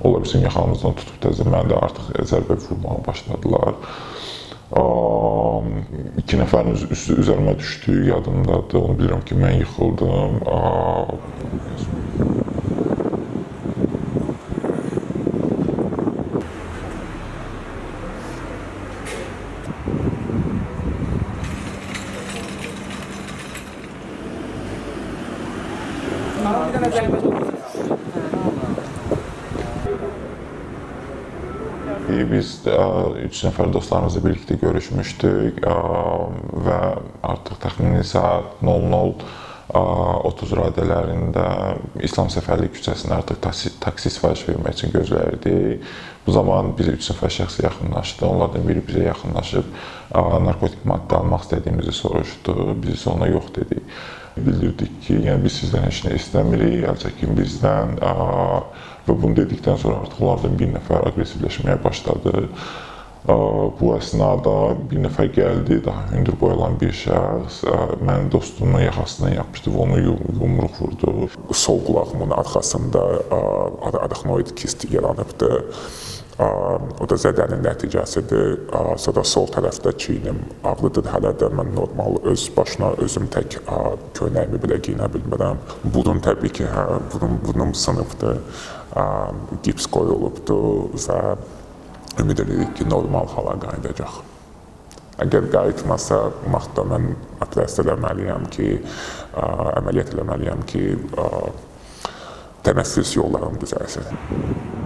Onlar bizim yaxamızdan tutub təzə mənə də artıq zərbə vurmağa başladılar. İki nəfərin üstü üzərimə düşdü, yadımdadır. Onu bilirəm ki, mən yıxıldım. Bir dənə zəhmət Biz üç nəfər dostlarımızla birlikdə görüşmüşdük və artıq təxmini saat 00 30 radələrində İslam Səfərli küçəsində artıq taksi, taksi sifariş vermək üçün gözləyirdik. Bu zaman biz üç nəfər şəxs yaxınlaşdı. Onlardan biri bizə yaxınlaşıb narkotik maddə almaq istədiyimizi soruşdu. Biz ona yox dedik. Bildirdik ki, yəni biz sizdən heç nə istəmirik, əl çəkin bizdən. Və bunu dedikdən sonra artıq onlardan bir nəfər aqressivləşməyə başladı. Bu əsnada bir nəfər gəldi, daha hündür boylanan bir şəxs mənim dostumun yaxasından yapışdı və onu yumruq vurdu. Sol qulağımın arxasında arachnoid kist yaranıbdı. O da zədənin nəticəsidir. Sonra sol tərəfdə çiynim ağrıdır hələ də. Mən normal öz başına özüm tək köynəyimi belə giyinə bilmirəm. Burun təbii ki, hə, burun, burnum sınıbdır. Gips qoyulubdur və ümid edirik ki, normal hala qayıdacaq. Əgər qayıtmasa, vaxtda mən operasiya eləməliyəm ki, ə, əməliyyat eləməliyəm ki, ə, tənəffüs yollarım düzəlsin.